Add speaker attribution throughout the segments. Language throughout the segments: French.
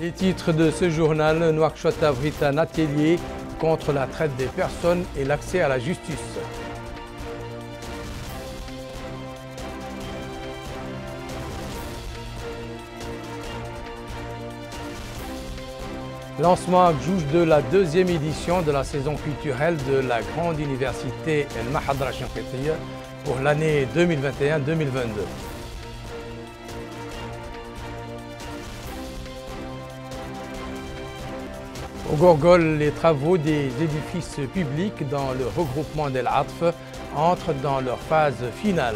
Speaker 1: Les titres de ce journal, Nouakchott abrite un atelier contre la traite des personnes et l'accès à la justice. Lancement Djouj de la deuxième édition de la saison culturelle de la grande université El Mahadra Shinqitiya pour l'année 2021-2022. Au Gorgol, les travaux des édifices publics dans le regroupement d'El Atf entrent dans leur phase finale.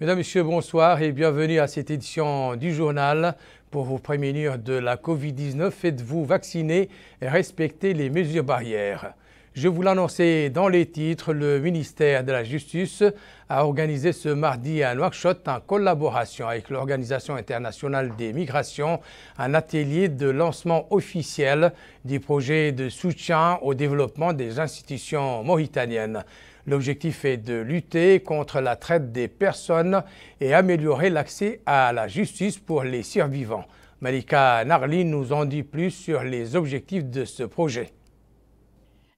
Speaker 1: Mesdames, Messieurs, bonsoir et bienvenue à cette édition du journal. Pour vous prémunir de la Covid-19, faites-vous vacciner et respectez les mesures barrières. Je vous l'annonçais dans les titres, le ministère de la Justice a organisé ce mardi à Nouakchott en collaboration avec l'Organisation internationale des migrations un atelier de lancement officiel du projet de soutien au développement des institutions mauritaniennes. L'objectif est de lutter contre la traite des personnes et améliorer l'accès à la justice pour les survivants. Malika Narli nous en dit plus sur les objectifs de ce projet.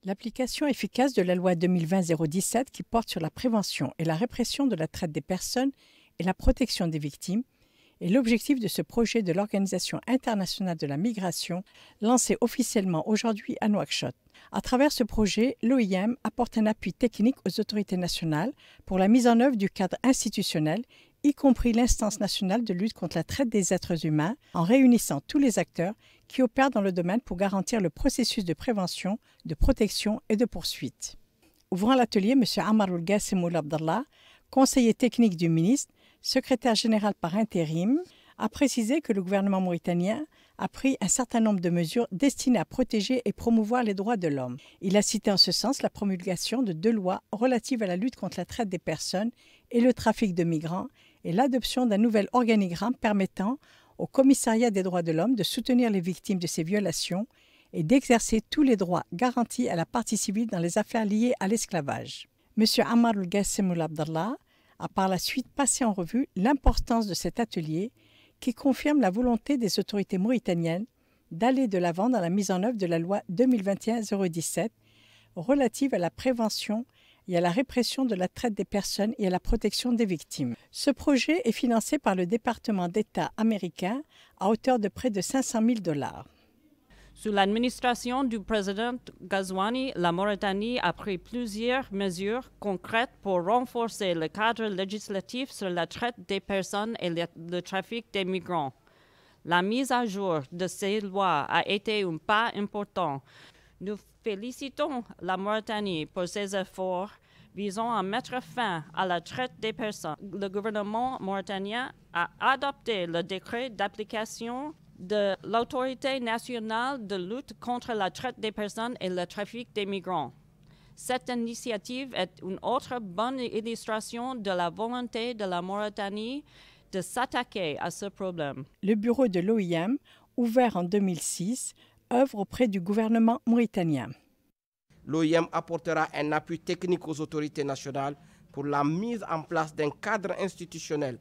Speaker 2: L'application efficace de la loi 2020-017 qui porte sur la prévention et la répression de la traite des personnes et la protection des victimes est l'objectif de ce projet de l'Organisation internationale de la migration lancé officiellement aujourd'hui à Nouakchott. À travers ce projet, l'OIM apporte un appui technique aux autorités nationales pour la mise en œuvre du cadre institutionnel, y compris l'instance nationale de lutte contre la traite des êtres humains, en réunissant tous les acteurs qui opèrent dans le domaine pour garantir le processus de prévention, de protection et de poursuite. Ouvrant l'atelier, M. Amarul Gassemoul Abdallah, conseiller technique du ministre, secrétaire général par intérim, a précisé que le gouvernement mauritanien a pris un certain nombre de mesures destinées à protéger et promouvoir les droits de l'homme. Il a cité en ce sens la promulgation de deux lois relatives à la lutte contre la traite des personnes et le trafic de migrants et l'adoption d'un nouvel organigramme permettant au commissariat des droits de l'homme de soutenir les victimes de ces violations et d'exercer tous les droits garantis à la partie civile dans les affaires liées à l'esclavage. M. Amar Gassemoul Abdallah a par la suite passé en revue l'importance de cet atelier qui confirme la volonté des autorités mauritaniennes d'aller de l'avant dans la mise en œuvre de la loi 2021-017 relative à la prévention et à la répression de la traite des personnes et à la protection des victimes. Ce projet est financé par le département d'État américain à hauteur de près de 500 000 dollars.
Speaker 3: Sous l'administration du président Ghazouani, la Mauritanie a pris plusieurs mesures concrètes pour renforcer le cadre législatif sur la traite des personnes et le, trafic des migrants. La mise à jour de ces lois a été un pas important. Nous félicitons la Mauritanie pour ses efforts visant à mettre fin à la traite des personnes. Le gouvernement mauritanien a adopté le décret d'application de l'Autorité nationale de lutte contre la traite des personnes et le trafic des migrants. Cette initiative est une autre bonne illustration de la volonté de la Mauritanie de s'attaquer à ce problème.
Speaker 2: Le bureau de l'OIM, ouvert en 2006, œuvre auprès du gouvernement mauritanien.
Speaker 4: L'OIM apportera un appui technique aux autorités nationales pour la mise en place d'un cadre institutionnel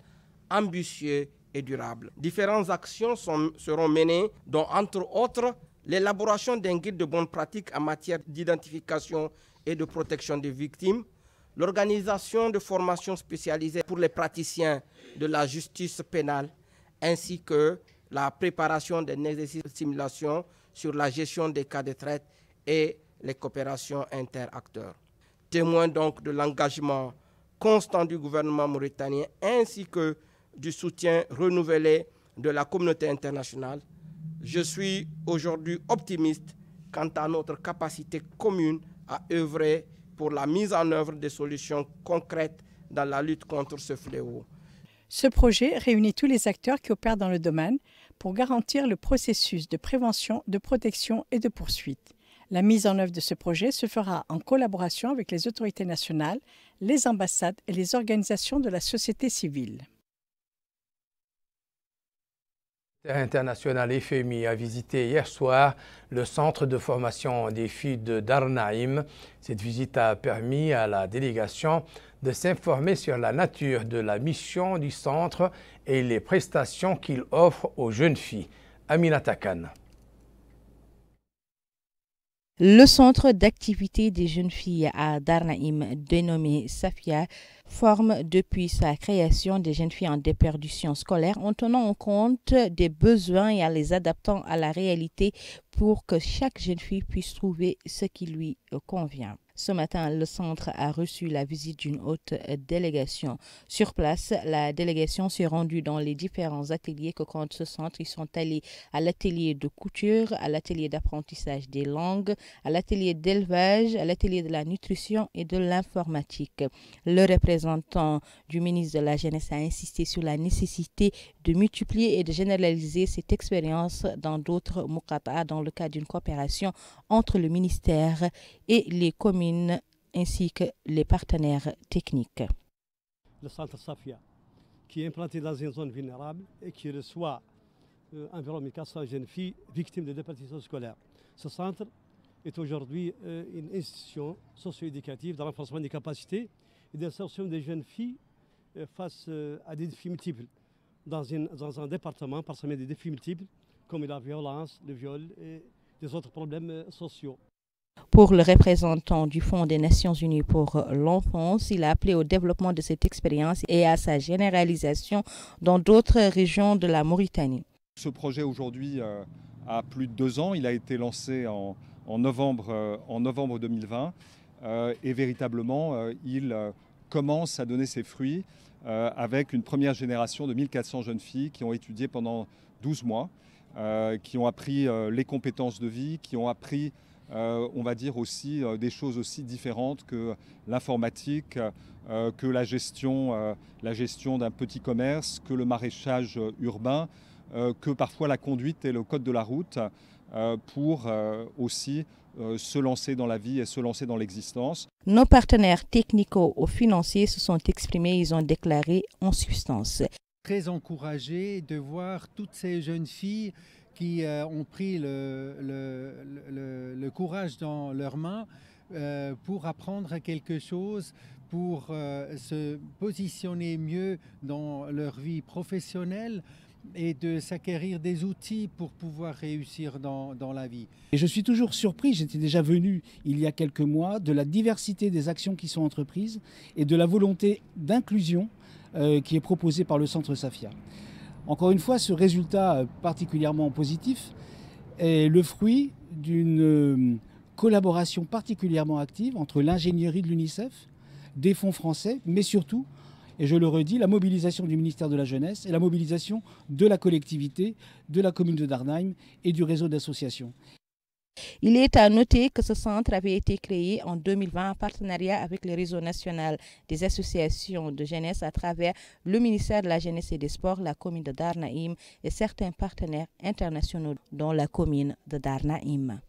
Speaker 4: ambitieux et durable. Différentes actions seront menées, dont entre autres l'élaboration d'un guide de bonnes pratiques en matière d'identification et de protection des victimes, l'organisation de formations spécialisées pour les praticiens de la justice pénale, ainsi que la préparation d'un exercice de simulation sur la gestion des cas de traite et les coopérations interacteurs. Témoin donc de l'engagement constant du gouvernement mauritanien ainsi que du soutien renouvelé de la communauté internationale, je suis aujourd'hui optimiste quant à notre capacité commune à œuvrer pour la mise en œuvre des solutions concrètes dans la lutte contre ce fléau.
Speaker 2: Ce projet réunit tous les acteurs qui opèrent dans le domaine pour garantir le processus de prévention, de protection et de poursuite. La mise en œuvre de ce projet se fera en collaboration avec les autorités nationales, les ambassades et les organisations de la société civile.
Speaker 1: International FMI a visité hier soir le centre de formation des filles de Darnaïm. Cette visite a permis à la délégation de s'informer sur la nature de la mission du centre et les prestations qu'il offre aux jeunes filles. Aminata Khan.
Speaker 5: Le centre d'activité des jeunes filles à Darnaïm, dénommé Safia, forme depuis sa création des jeunes filles en déperdition scolaire en tenant compte des besoins et en les adaptant à la réalité pour que chaque jeune fille puisse trouver ce qui lui convient. Ce matin, le centre a reçu la visite d'une haute délégation. Sur place, la délégation s'est rendue dans les différents ateliers que compte ce centre. Ils sont allés à l'atelier de couture, à l'atelier d'apprentissage des langues, à l'atelier d'élevage, à l'atelier de la nutrition et de l'informatique. Le représentant du ministre de la Jeunesse a insisté sur la nécessité de multiplier et de généraliser cette expérience dans d'autres Mukata dans le cadre d'une coopération entre le ministère et les communes ainsi que les partenaires techniques.
Speaker 6: Le centre Safia, qui est implanté dans une zone vulnérable et qui reçoit euh, environ 1400 jeunes filles victimes de déperdition scolaire. Ce centre est aujourd'hui euh, une institution socio-éducative de renforcement des capacités et d'insertion des jeunes filles euh, face à des défis multiples dans, un département parsemé de défis multiples comme la violence, le viol et des autres problèmes sociaux.
Speaker 5: Pour le représentant du Fonds des Nations Unies pour l'enfance, il a appelé au développement de cette expérience et à sa généralisation dans d'autres régions de la Mauritanie.
Speaker 7: Ce projet aujourd'hui euh, a plus de deux ans. Il a été lancé en, novembre, euh, novembre 2020 euh, et véritablement, il commence à donner ses fruits avec une première génération de 1400 jeunes filles qui ont étudié pendant 12 mois, qui ont appris les compétences de vie, qui ont appris euh, on va dire aussi euh, des choses aussi différentes que l'informatique, euh, que la gestion, la gestion d'un petit commerce, que le maraîchage urbain, que parfois la conduite et le code de la route pour aussi se lancer dans la vie et se lancer dans l'existence.
Speaker 5: Nos partenaires technico-financiers se sont exprimés, ils ont déclaré en substance.
Speaker 8: Très encouragé de voir toutes ces jeunes filles qui euh, ont pris le, courage dans leurs mains euh, pour apprendre quelque chose, pour euh, se positionner mieux dans leur vie professionnelle et de s'acquérir des outils pour pouvoir réussir dans, dans, la vie.
Speaker 9: Et je suis toujours surpris, j'étais déjà venu il y a quelques mois, de la diversité des actions qui sont entreprises et de la volonté d'inclusion qui est proposée par le Centre Safia. Encore une fois, ce résultat euh, particulièrement positif est le fruit d'une euh, collaboration particulièrement active entre l'ingénierie de l'UNICEF, des fonds français, mais surtout, et je le redis, la mobilisation du ministère de la Jeunesse et la mobilisation de la collectivité, de la commune de Darnheim et du réseau d'associations.
Speaker 5: Il est à noter que ce centre avait été créé en 2020 en partenariat avec le réseau national des associations de jeunesse à travers le ministère de la Jeunesse et des Sports, la commune de Darnaïm et certains partenaires internationaux dont la commune de Darnaïm.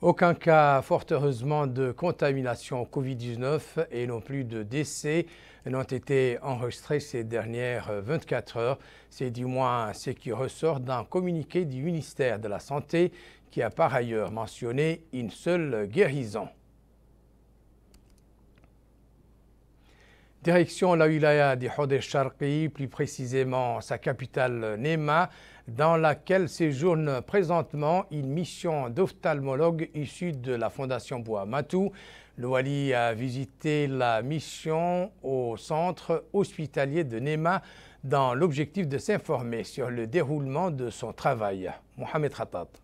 Speaker 1: Aucun cas, fort heureusement, de contamination Covid-19 et non plus de décès n'ont été enregistrés ces dernières 24 heures. C'est du moins ce qui ressort d'un communiqué du ministère de la Santé qui a par ailleurs mentionné une seule guérison. Direction la wilaya de Hodesh Sharqi, plus précisément sa capitale Nema, dans laquelle séjourne présentement une mission d'ophtalmologue issue de la Fondation Bois Matou. Le Wali a visité la mission au centre hospitalier de Nema dans l'objectif de s'informer sur le déroulement de son travail. Mohamed Khattat.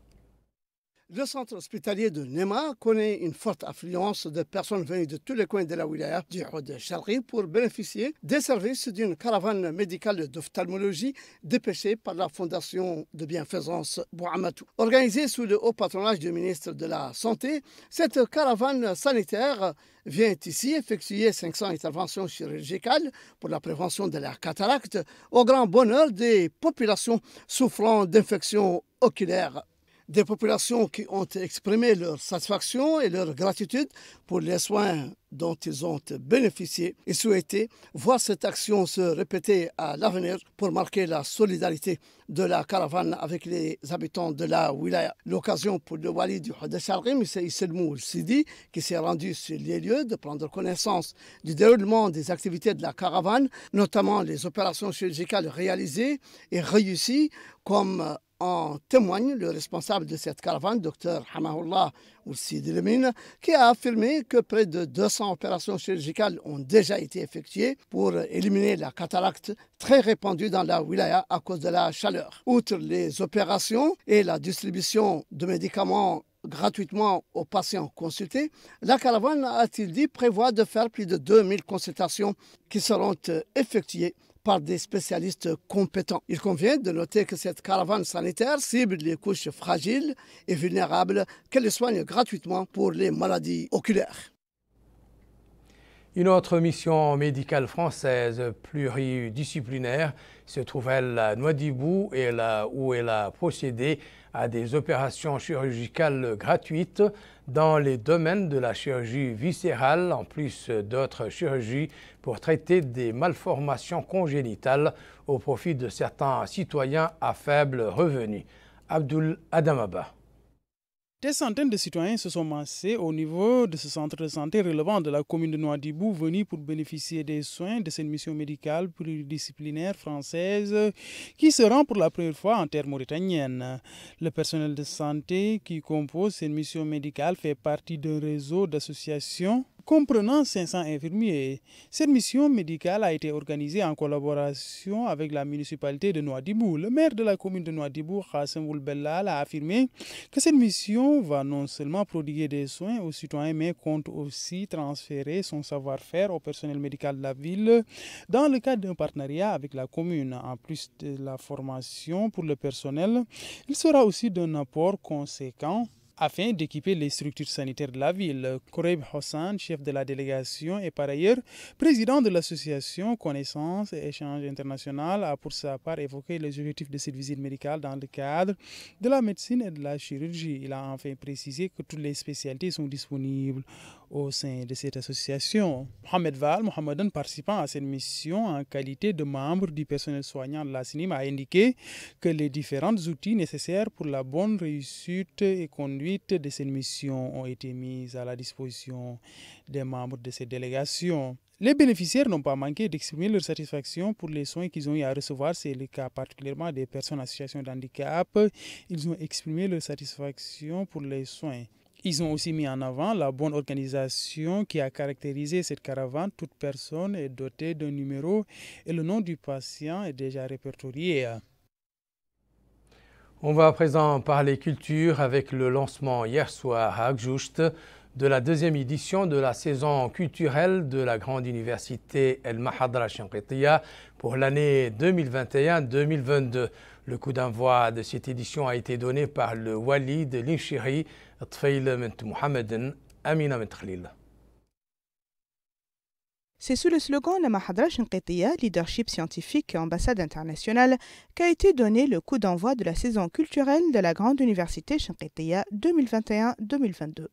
Speaker 10: Le centre hospitalier de Nema connaît une forte affluence de personnes venues de tous les coins de la wilaya du de Sharqi pour bénéficier des services d'une caravane médicale d'ophtalmologie dépêchée par la Fondation de bienfaisance Bouhamatou. Organisée sous le haut patronage du ministre de la Santé, cette caravane sanitaire vient ici effectuer 500 interventions chirurgicales pour la prévention de la cataracte au grand bonheur des populations souffrant d'infections oculaires Des populations qui ont exprimé leur satisfaction et leur gratitude pour les soins dont ils ont bénéficié et souhaitaient voir cette action se répéter à l'avenir pour marquer la solidarité de la caravane avec les habitants de la wilaya. L'occasion pour le wali du Hadasharim, c'est Isselmou Sidi, qui s'est rendu sur les lieux de prendre connaissance du déroulement des activités de la caravane, notamment les opérations chirurgicales réalisées et réussies comme en témoigne le responsable de cette caravane, Dr Hamahullah Oussidilmine, qui a affirmé que près de 200 opérations chirurgicales ont déjà été effectuées pour éliminer la cataracte très répandue dans la wilaya à cause de la chaleur. Outre les opérations et la distribution de médicaments gratuitement aux patients consultés, la caravane, a-t-il dit, prévoit de faire plus de 2000 consultations qui seront effectuées par des spécialistes compétents. Il convient de noter que cette caravane sanitaire cible les couches fragiles et vulnérables qu'elle soigne gratuitement pour les maladies oculaires.
Speaker 1: Une autre mission médicale française pluridisciplinaire se trouve à Noidibou et là où elle a procédé à des opérations chirurgicales gratuites dans les domaines de la chirurgie viscérale, en plus d'autres chirurgies pour traiter des malformations congénitales au profit de certains citoyens à faible revenu. Abdul Adamaba.
Speaker 11: Des centaines de citoyens se sont massés au niveau de ce centre de santé relevant de la commune de Noidibou, venus pour bénéficier des soins de cette mission médicale pluridisciplinaire française qui se rend pour la première fois en terre mauritanienne. Le personnel de santé qui compose cette mission médicale fait partie d'un réseau d'associations comprenant 500 infirmiers. Cette mission médicale a été organisée en collaboration avec la municipalité de Noidibou. Le maire de la commune de Noidibou, Hassan Woulbellal, a affirmé que cette mission va non seulement prodiguer des soins aux citoyens, mais compte aussi transférer son savoir-faire au personnel médical de la ville dans le cadre d'un partenariat avec la commune. En plus de la formation pour le personnel, il sera aussi d'un apport conséquent afin d'équiper les structures sanitaires de la ville. Koreib Hossan, chef de la délégation et par ailleurs président de l'association Connaissance et Échange International, a pour sa part évoqué les objectifs de cette visite médicale dans le cadre de la médecine et de la chirurgie. Il a enfin précisé que toutes les spécialités sont disponibles au sein de cette association. Mohamed Val, Mohamedan participant à cette mission en qualité de membre du personnel soignant de la CINIM, a indiqué que les différents outils nécessaires pour la bonne réussite et conduite de cette mission ont été mis à la disposition des membres de cette délégation. Les bénéficiaires n'ont pas manqué d'exprimer leur satisfaction pour les soins qu'ils ont eu à recevoir. C'est le cas particulièrement des personnes en situation de handicap. Ils ont exprimé leur satisfaction pour les soins. Ils ont aussi mis en avant la bonne organisation qui a caractérisé cette caravane. Toute personne est dotée d'un numéro et le nom du patient est déjà répertorié.
Speaker 1: On va à présent parler culture avec le lancement hier soir à Akjoust de la deuxième édition de la saison culturelle de la grande université El Mahadra Shankitiya pour l'année 2021-2022. Le coup d'envoi de cette édition a été donné par le Wali de l'Inchiri, Amina
Speaker 12: C'est sous le slogan La Mahadra Shinqitiya, leadership scientifique et ambassade internationale, qu'a été donné le coup d'envoi de la saison culturelle de la Grande Université Shinqitiya 2021-2022.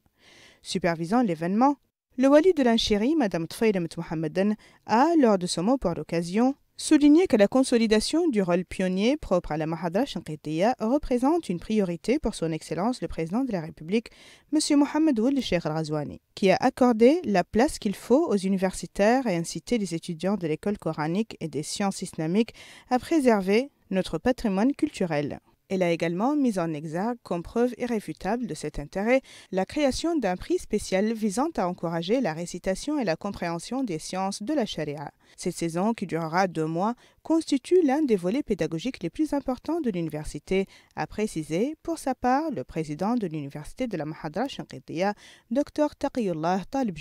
Speaker 12: Supervisant l'événement, le wali de l'Inchiri, Mme Tfaylemet Mohammedan, a, lors de son mot pour l'occasion, Souligner que la consolidation du rôle pionnier propre à la Mahadra Shankitiya représente une priorité pour son Excellence le Président de la République, M. Mohamed Ould Sheikh Razouani, qui a accordé la place qu'il faut aux universitaires et incité les étudiants de l'école coranique et des sciences islamiques à préserver notre patrimoine culturel. Elle a également mis en exergue comme preuve irréfutable de cet intérêt la création d'un prix spécial visant à encourager la récitation et la compréhension des sciences de la charia. Cette saison, qui durera deux mois, constitue l'un des volets pédagogiques les plus importants de l'université, a précisé pour sa part le président de l'université de la Mahadra Shankitiya, Dr Taqiyullah Talib.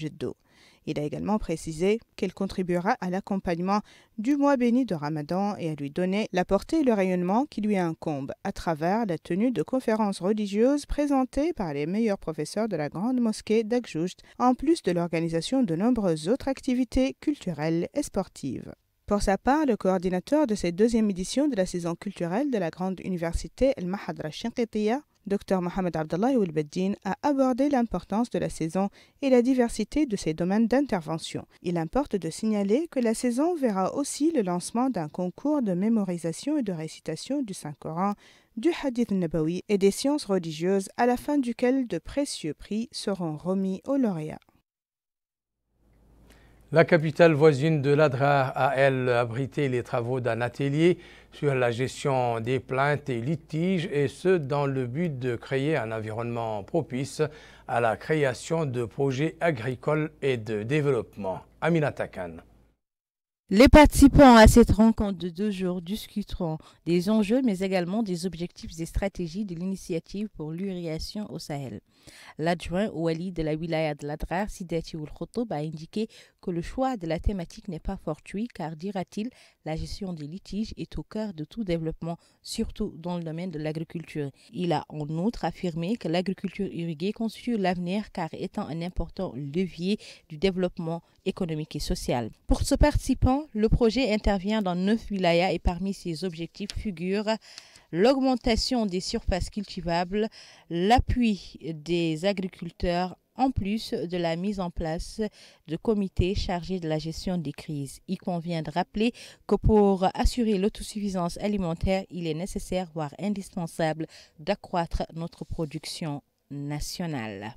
Speaker 12: Il a également précisé qu'elle contribuera à l'accompagnement du mois béni de Ramadan et à lui donner la portée et le rayonnement qui lui incombe à travers la tenue de conférences religieuses présentées par les meilleurs professeurs de la grande mosquée d'Akjoust, en plus de l'organisation de nombreuses autres activités culturelles et sportives. Pour sa part, le coordinateur de cette deuxième édition de la saison culturelle de la grande université El Mahadra Shinkitiya, Dr Mohamed Abdallah Oulbeddin a abordé l'importance de la saison et la diversité de ses domaines d'intervention. Il importe de signaler que la saison verra aussi le lancement d'un concours de mémorisation et de récitation du Saint-Coran, du Hadith Nabawi et des sciences religieuses, à la fin duquel de précieux prix seront remis aux lauréats.
Speaker 1: La capitale voisine de l'Adrar a, elle, abrité les travaux d'un atelier sur la gestion des plaintes et litiges, et ce, dans le but de créer un environnement propice à la création de projets agricoles et de développement. Aminata Khan.
Speaker 5: Les participants à cette rencontre de deux jours discuteront des enjeux, mais également des objectifs et stratégies de l'initiative pour l'irrigation au Sahel. L'adjoint Wali de la wilaya de l'Adrar, Sidati Oul a indiqué que le choix de la thématique n'est pas fortuit car, dira-t-il, la gestion des litiges est au cœur de tout développement, surtout dans le domaine de l'agriculture. Il a en outre affirmé que l'agriculture irriguée constitue l'avenir car étant un important levier du développement économique et social. Pour ce participant, le projet intervient dans neuf wilayas et parmi ses objectifs figurent l'augmentation des surfaces cultivables, l'appui des agriculteurs en plus de la mise en place de comités chargés de la gestion des crises. Il convient de rappeler que pour assurer l'autosuffisance alimentaire, il est nécessaire, voire indispensable, d'accroître notre production nationale.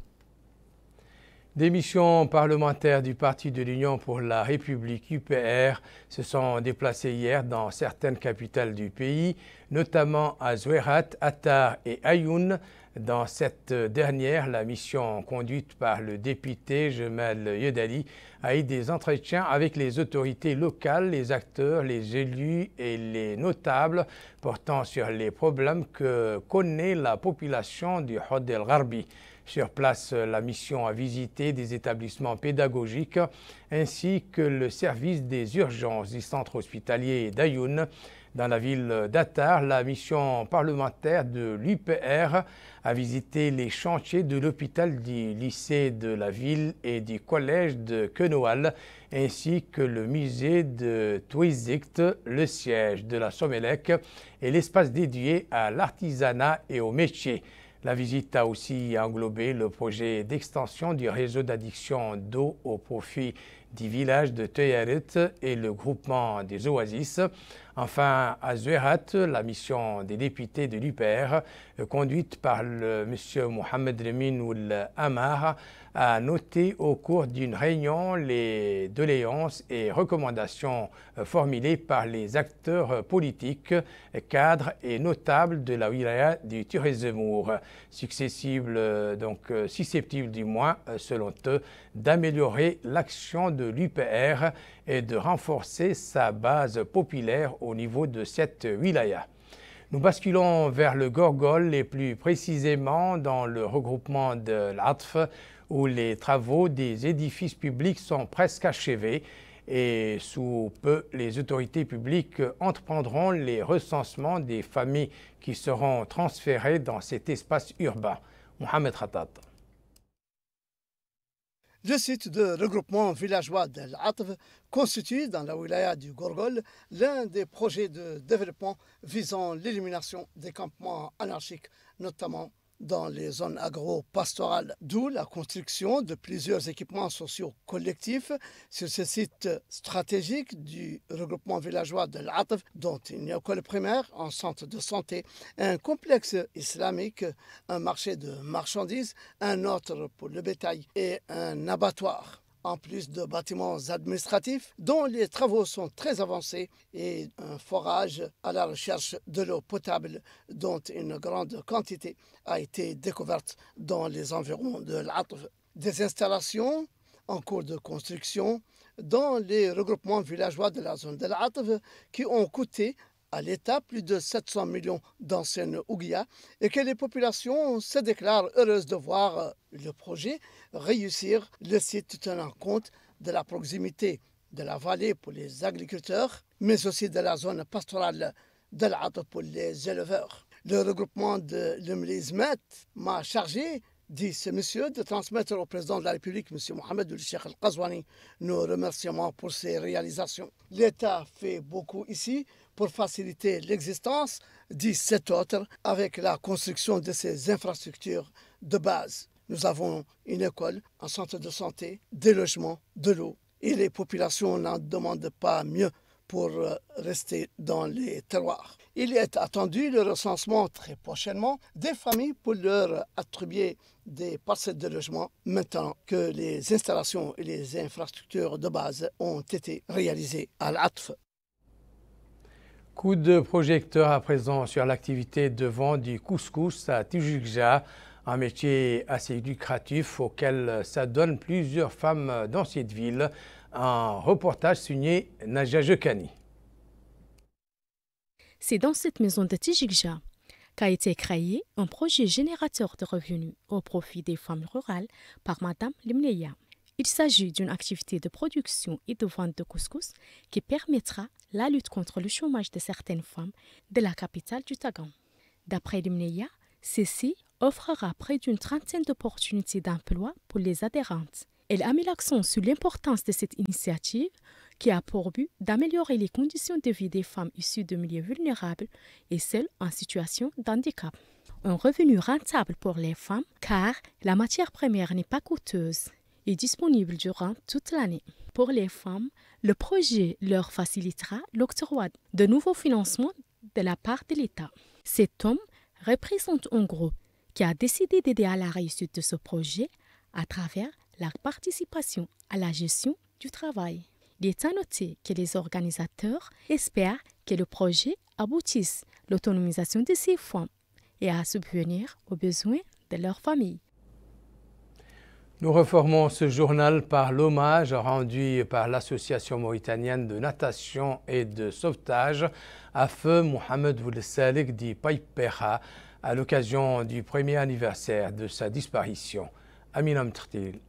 Speaker 1: Des missions parlementaires du Parti de l'Union pour la République UPR se sont déplacées hier dans certaines capitales du pays, notamment à Zouerat, Attar et Ayoun. Dans cette dernière, la mission conduite par le député Jemel Yedali a eu des entretiens avec les autorités locales, les acteurs, les élus et les notables portant sur les problèmes que connaît la population du Hod el Gharbi. Sur place, la mission a visité des établissements pédagogiques ainsi que le service des urgences du centre hospitalier d'Ayoun. Dans la ville d'Attar, la mission parlementaire de l'UPR a visité les chantiers de l'hôpital du lycée de la ville et du collège de Quenoal, ainsi que le musée de Touizict, le siège de la Somelec et l'espace dédié à l'artisanat et aux métiers. La visite a aussi englobé le projet d'extension du réseau d'addiction d'eau au profit du village de Teyarit et le groupement des oasis. Enfin, à Zuerat, la mission des députés de l'UPR, conduite par M. Mohamed Remin Oul Amar, a noté au cours d'une réunion les doléances et recommandations euh, formulées par les acteurs politiques, cadres et notables de la wilaya du successibles, euh, donc euh, susceptibles du moins, selon eux, d'améliorer l'action de l'UPR et de renforcer sa base populaire au niveau de cette wilaya. Nous basculons vers le Gorgol et plus précisément dans le regroupement de l'ATF où les travaux des édifices publics sont presque achevés et sous peu, les autorités publiques entreprendront les recensements des familles qui seront transférées dans cet espace urbain. Mohamed Khatat.
Speaker 10: Le site de regroupement villageois d'El Atv constitue dans la wilaya du Gorgol l'un des projets de développement visant l'élimination des campements anarchiques, notamment dans les zones agro-pastorales, d'où la construction de plusieurs équipements sociaux collectifs sur ce site stratégique du regroupement villageois de l'Atv, dont une école primaire, un centre de santé, un complexe islamique, un marché de marchandises, un autre pour le bétail et un abattoir en plus de bâtiments administratifs dont les travaux sont très avancés et un forage à la recherche de l'eau potable dont une grande quantité a été découverte dans les environs de l'Atv. Des installations en cours de construction dans les regroupements villageois de la zone de l'Atv qui ont coûté à l'État plus de 700 millions d'anciennes Ouguia et que les populations se déclarent heureuses de voir le projet réussir, le site tenant compte de la proximité de la vallée pour les agriculteurs, mais aussi de la zone pastorale de l'Ato pour les éleveurs. Le regroupement de l'Umlismet m'a chargé dit ce monsieur, de transmettre au président de la République, M. Mohamed El-Sheikh Al-Qazwani, nos remerciements pour ses réalisations. L'État fait beaucoup ici pour faciliter l'existence, dit cet autre, avec la construction de ces infrastructures de base. Nous avons une école, un centre de santé, des logements, de l'eau, et les populations n'en demandent pas mieux pour euh, rester dans les terroirs. Il est attendu le recensement très prochainement des familles pour leur attribuer des parcelles de logement maintenant que les installations et les infrastructures de base ont été réalisées à l'ATF.
Speaker 1: Coup de projecteur à présent sur l'activité de vente du couscous à Tijikja, un métier assez lucratif auquel s'adonnent plusieurs femmes dans cette ville. Un reportage signé Naja Jekani.
Speaker 13: C'est dans cette maison de Tijikja qu'a été créé un projet générateur de revenus au profit des femmes rurales par Madame Limleya. Il s'agit d'une activité de production et de vente de couscous qui permettra la lutte contre le chômage de certaines femmes de la capitale du Tagan. D'après Limleya, ceci offrira près d'une trentaine d'opportunités d'emploi pour les adhérentes. Elle a mis l'accent sur l'importance de cette initiative qui a pour but d'améliorer les conditions de vie des femmes issues de milieux vulnérables et celles en situation d'handicap. Un revenu rentable pour les femmes car la matière première n'est pas coûteuse et disponible durant toute l'année. Pour les femmes, le projet leur facilitera l'octroi de nouveaux financements de la part de l'État. Cet homme représente un groupe qui a décidé d'aider à la réussite de ce projet à travers la participation à la gestion du travail. Il est à noter que les organisateurs espèrent que le projet aboutisse à l'autonomisation de ces femmes et à subvenir aux besoins de leur famille.
Speaker 1: Nous reformons ce journal par l'hommage rendu par l'Association mauritanienne de natation et de sauvetage à feu Mohamed Salik dit Paipera à l'occasion du premier anniversaire de sa disparition. Aminam Trtil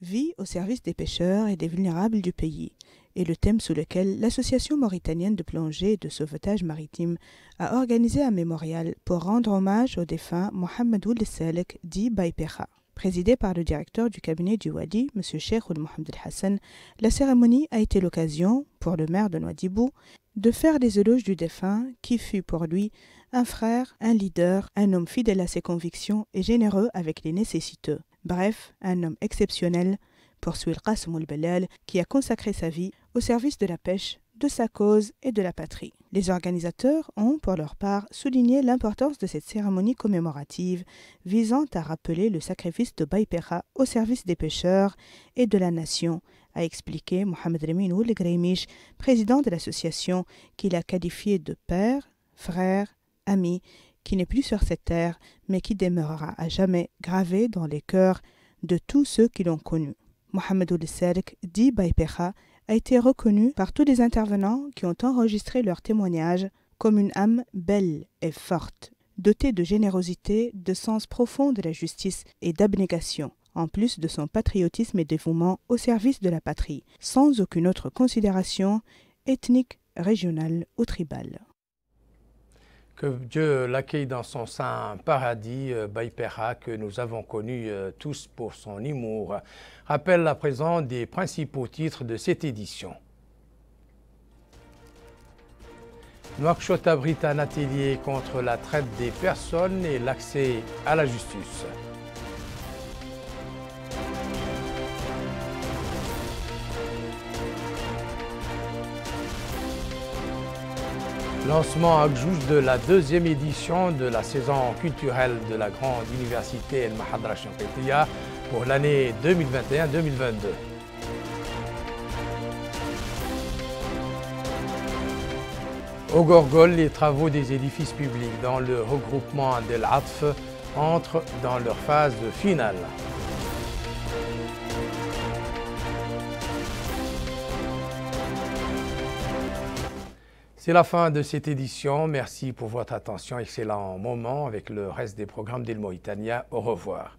Speaker 12: vie au service des pêcheurs et des vulnérables du pays, est le thème sous lequel l'Association mauritanienne de plongée et de sauvetage maritime a organisé un mémorial pour rendre hommage au défunt Mohamed Ould Salek dit Baïpecha. Présidé par le directeur du cabinet du Wadi, M. Sheikh Mohamed Hassan, la cérémonie a été l'occasion, pour le maire de Nouadhibou, de faire des éloges du défunt qui fut pour lui un frère, un leader, un homme fidèle à ses convictions et généreux avec les nécessiteux. Bref, un homme exceptionnel, poursuit Qasm al qui a consacré sa vie au service de la pêche, de sa cause et de la patrie. Les organisateurs ont, pour leur part, souligné l'importance de cette cérémonie commémorative visant à rappeler le sacrifice de Baïpera au service des pêcheurs et de la nation, a expliqué Mohamed Reminou Greimish, président de l'association qu'il a qualifié de père, frère, ami qui n'est plus sur cette terre, mais qui demeurera à jamais gravé dans les cœurs de tous ceux qui l'ont connu. Mohamed Serk, dit Baïpecha, a été reconnu par tous les intervenants qui ont enregistré leur témoignage comme une âme belle et forte, dotée de générosité, de sens profond de la justice et d'abnégation, en plus de son patriotisme et dévouement au service de la patrie, sans aucune autre considération ethnique, régionale ou tribale.
Speaker 1: Dieu l'accueille dans son saint paradis, euh, Baïpera, que nous avons connu euh, tous pour son humour. Rappelle à présent des principaux titres de cette édition. Nouakchott abrite un atelier contre la traite des personnes et l'accès à la justice. Lancement à Gjouj de la deuxième édition de la saison culturelle de la grande université El Mahadra pour l'année 2021-2022. Au Gorgol, les travaux des édifices publics dans le regroupement d'El Atf entrent dans leur phase finale. C'est la fin de cette édition. Merci pour votre attention. Excellent moment avec le reste des programmes d'El Mauritania. Au revoir.